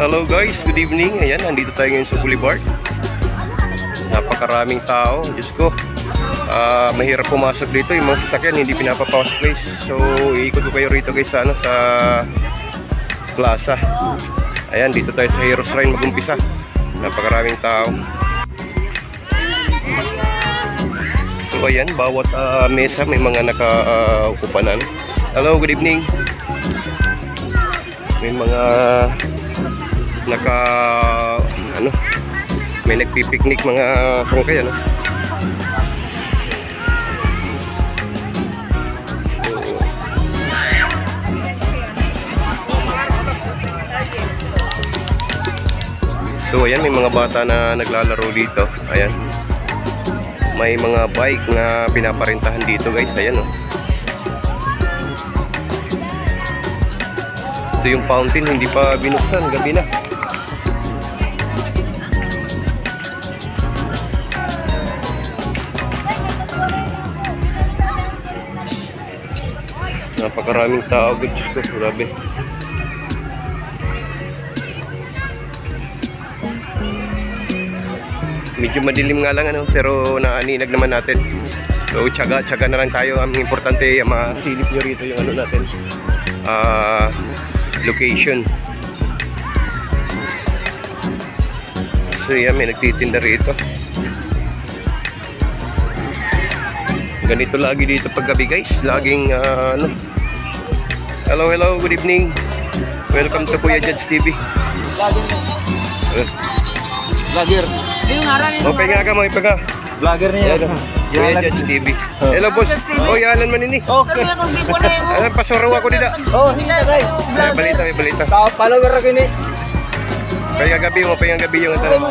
Hello guys, good evening. Ayan, nandito tayo ngayon sa Boulevard. Napakaraming tao. Diyos ko, ah, mahirap pumasok dito. Yung mga sasakyan hindi pinapapasok guys. So, iikot ko kayo rito guys sa, ano, sa plaza. Ayan, dito tayo sa Heroes Shrine mag-umpisa. Napakaraming tao. So, ayan, bawat ah, mesa may mga nakaukupan na. ano. Hello, good evening. May mga naka ano may nagpipiknik mga sangkay ano. So, ayan may mga bata na naglalaro dito ayan. May mga bike na pinaparentahan dito guys ayan oh. Ito yung fountain hindi pa binuksan gabi na napakaraming tao good ko grabe medyo madilim nga lang ano pero naaninag naman natin so tsaga tsaga na lang tayo ang importante masilip nyo rito yung ano natin ah location. So yan, may nagtitinda rito. Ganito lagi dito paggabi guys. Laging uh, ano. Hello, hello, good evening. Welcome to Kuya Judge TV. Vlogger. Uh, Vlogger. Yung oh, pahinga ka mo, ipaga. Vlogger niya. Yan, Kuya Judge TV. Hello boss. Oh, yalan man ini. Okay. Ano, pasoro ako dito. Oh, hindi na tayo. May balita, may balita. Follower ako ni. Pahinga gabi mo, pahinga gabi yung ano.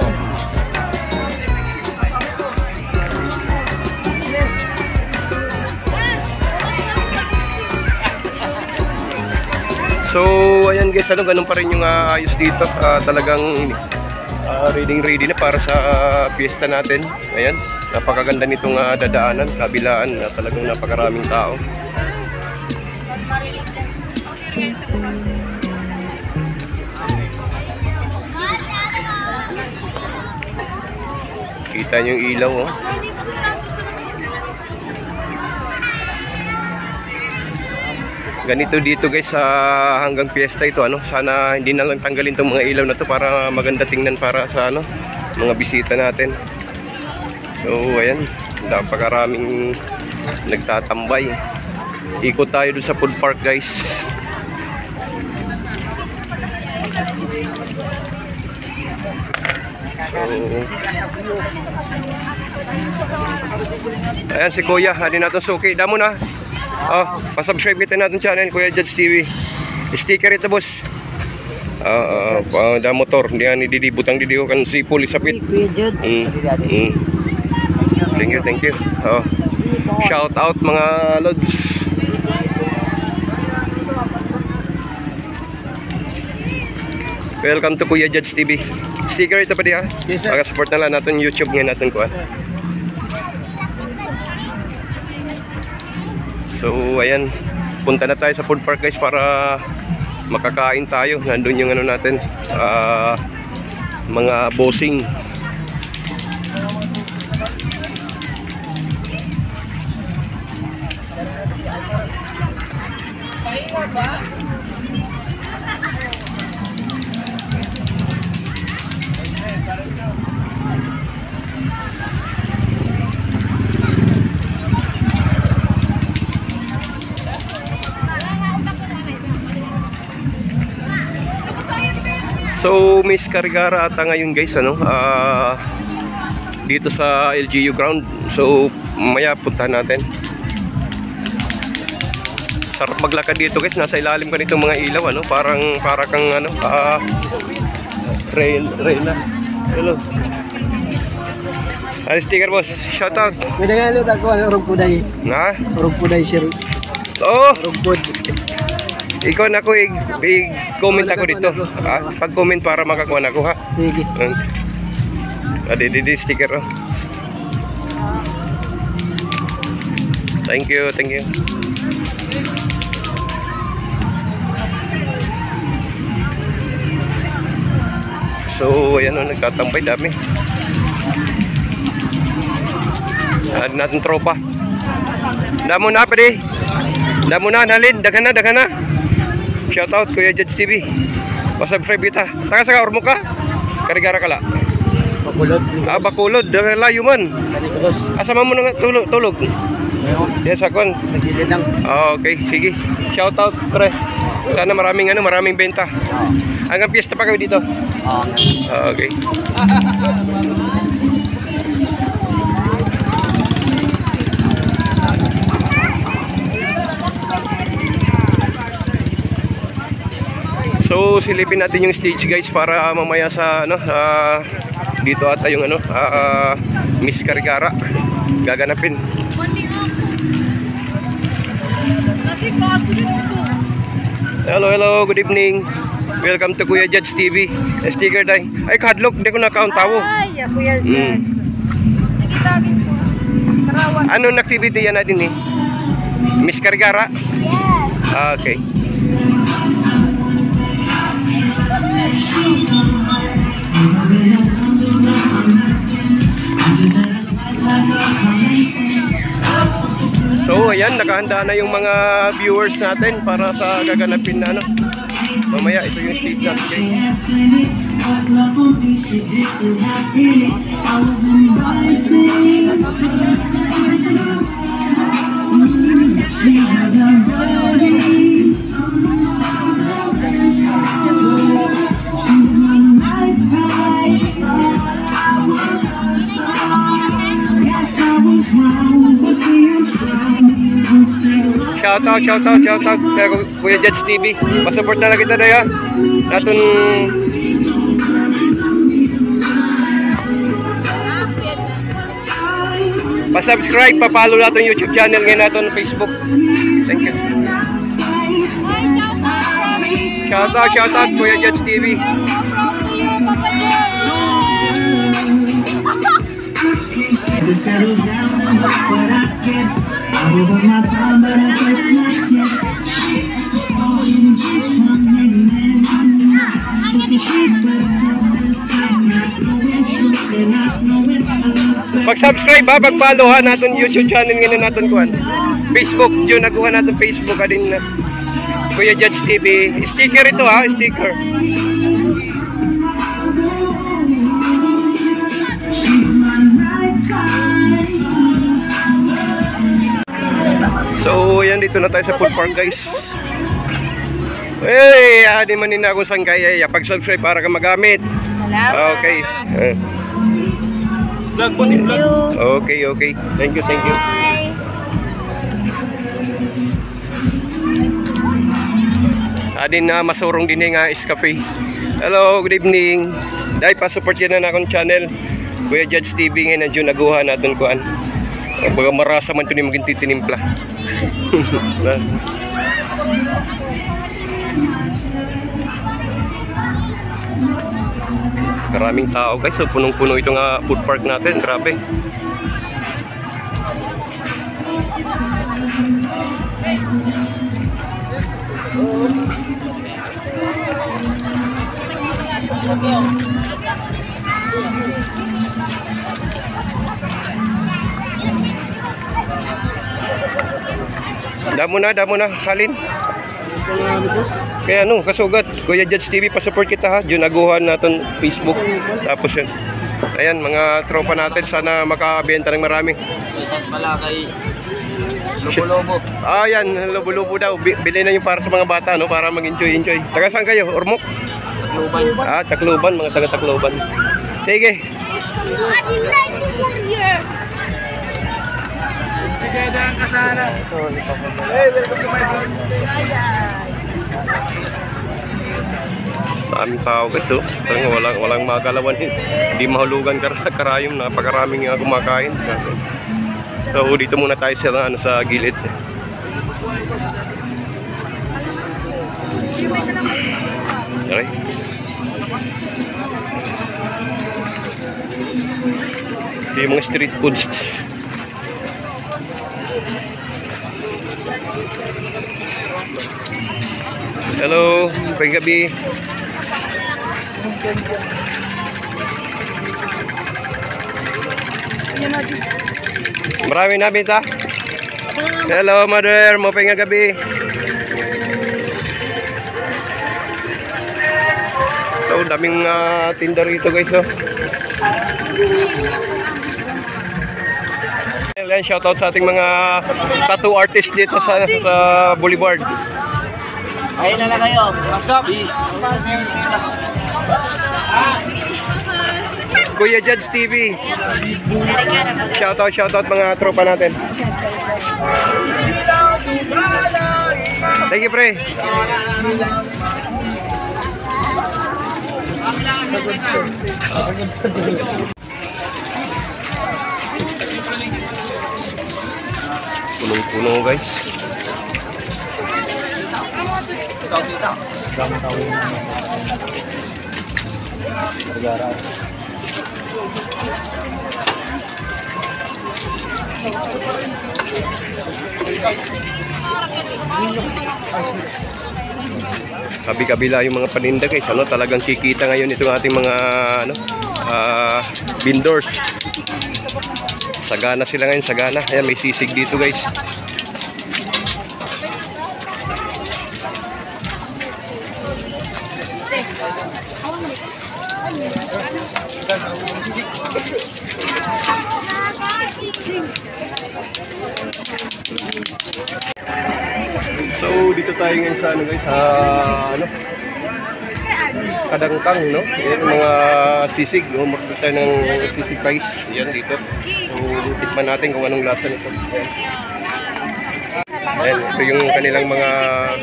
So, ayan guys, ano, ganun pa rin yung uh, ayos dito. Ah, talagang uh, reading ready na para sa ah, fiesta natin. Ayan, napakaganda nitong ah, dadaanan, kabilaan, na talagang napakaraming tao. Kita nyo yung ilaw, oh. Ganito dito guys sa hanggang piyesta ito ano? Sana hindi na lang tanggalin tong mga ilaw na to para maganda tingnan para sa ano mga bisita natin. So ayan. Napakaraming nagtatambay. Ikot tayo doon sa food park guys so ayan si kuya halin natin suki damo na Oh, pa-subscribe kita natin channel Kuya Judge TV. Sticker ito, boss. Ah, uh, uh, da motor, hindi yan ididibutang didiho kan si pulis sapit. Mm. Mm. Thank you, thank you. Oh. Shout out mga lods. Welcome to Kuya Judge TV. Sticker ito pa di ha? Yes, sir. Pag-support na lang natin YouTube ngayon natin ko ha. So ayan, punta na tayo sa food park guys para makakain tayo. Nandun yung ano natin, ah, mga bossing. So Miss Carigara ata ngayon guys ano ah, dito sa LGU ground. So maya puntahan natin. Sarap maglakad dito guys. Nasa ilalim ka nitong mga ilaw ano, parang para kang ano ah rail rail na. Hello. Ay sticker boss. Shout out. Nga ulit ako ang urong puday. Na? Urong puday sir. Oh, Urong pud. Ikaw na ko i-comment ako dito. Ah, pag-comment para makakuha na ako ha. Sige. Ang Adi di di sticker oh. Thank you, thank you. So, ayan o, nagtatambay dami. Ano natin tropa. Damo na, pwede. Damo na, nalin. Daghan na, daghan na. Shout out, Kuya Judge TV. Pasubscribe kita. Taka sa ormo ka? Karigara kala. Pakulot. Ah, bakulod. Layo man. Sa Nicolas. Asama mo na nga tulog. tulog. Yan sa kon. sa gilid lang. Ah, okay, sige. Shout out, pre. Sana maraming ano, maraming benta. Hanggang piyesta pa kami dito. Oo. Ah, okay. So silipin natin yung stage guys para mamaya sa ano ah, dito ata yung ano ah, Miss Carigara gaganapin. Hello, hello, good evening. Welcome to Kuya Judge TV. Eh, Sticker day. Ay, kadlok, di ko na-count tawo. Ay, kuya Mm. Jens. Sige, tagin po. Tarawan. Anong activity yan natin eh? Miss Carigara? Yes. Ah, okay. Nakahanda na yung mga viewers natin para sa gaganapin na ano. Mamaya, ito yung stage natin guys. Shout out, shout out, shout out kay Kuya Judge TV. Pasupport na lang kita na ya. Naton Pa-subscribe, pa-follow natin YouTube channel ngayon natin Facebook. Thank you. Shout out. Shout out, Kuya Judge TV. To settle down, but I can't. I'm over my time, but I guess not yet. All in just not knowing truth and not knowing love. Mag-subscribe ha, mag-follow ha natin YouTube channel ngayon natin kuhan. Facebook, June nakuha natin Facebook ka din na Kuya Judge TV. Sticker ito ha, sticker. So, ayan dito na tayo sa food park guys. Hey, adi man na akong sanggay. Pag-subscribe para ka magamit. Salamat. Okay. Eh. Thank you. Okay, okay. Thank you, thank you. Bye. Adin na masurong din nga is cafe. Hello, good evening. Dahil pa support yan na akong channel. Kuya Judge TV ngayon nandiyo naguha natin kuan. Baga marasa man to ni maging titinimpla. Karaming tao guys, so punong-puno itong ah, food park natin, grabe. Damo na, damo na, halin. Kaya ano, kasugat. Kuya Judge TV, pa-support kita ha. Yun, naguhan natin Facebook. Tapos yun. Ayan, mga tropa natin, sana makabenta ng marami. Pala kay Lobo-lobo. Ah, yan, lubo-lubo daw. Bi- Bili na yung para sa mga bata, no? Para mag-enjoy-enjoy. Taga saan kayo? Ormoc? Luban. Ah, Tacloban, mga taga Tacloban. Sige. Maraming tao guys, oh. Talagang walang, walang magalawan. Hindi mahulugan kar karayom. Napakaraming uh, kumakain. So, dito muna tayo sa, ano, sa gilid. Okay. Ito yung mga street foods. Hello, magandang gabi. Marami na bita. Hello, mother. Mapayang gabi. So, daming uh, tinda rito guys. Oh. Ayan, shoutout sa ating mga tattoo artist dito sa, sa Boulevard. Ayun na lang kayo. Pasok. Peace. Kuya Judge TV. Shoutout, shoutout mga tropa natin. Thank you, pre. Punong-puno guys. Kabi-kabila yung mga paninda guys. Ano, talagang kikita ngayon itong ating mga ano, ah, vendors. Sagana sila ngayon, sagana. Ayan, may sisig dito guys. So, dito tayo ngayon sa ano guys, sa ano, kadangkang, no? Yan mga sisig, no? Makita tayo ng sisig rice. Yan dito. So, tikman natin kung anong lasa nito. Yan. Ayan, ito yung kanilang mga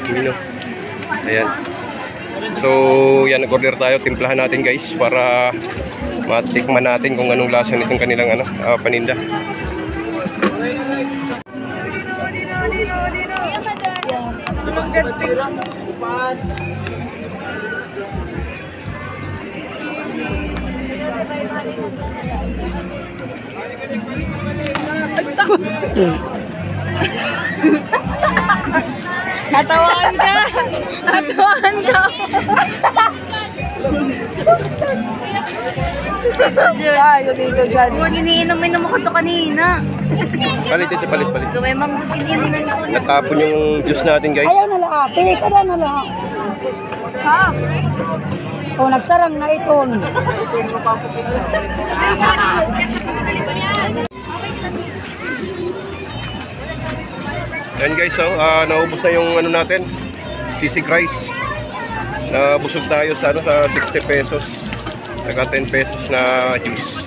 menu. Ayan. So, yan, nag-order tayo. Timplahan natin guys para matikman natin kung anong lasa nitong kanilang ano, ah, paninda. Natawan ka! Natawan ka! Ay, dito dyan. Huwag iniinom-inom ako to kanina. Palit ito, palit, palit. Gawin mang iniinom ako. Natapon yung juice natin guys. Ayaw na ate, kada na lang. Ha? O, nagsarang na iton. Yan guys, oh, ah, naubos na yung ano natin, sisig rice. Nabusog tayo sa, ano, sa 60 pesos. Saka 10 pesos na juice.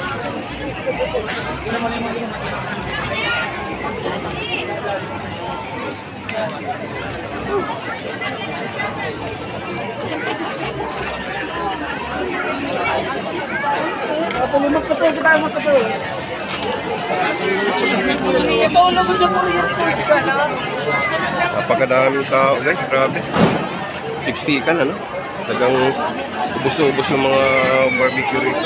Napakadaming tao guys, grabe. Siksikan ano. Tagang ubos-ubos ng mga barbecue rito.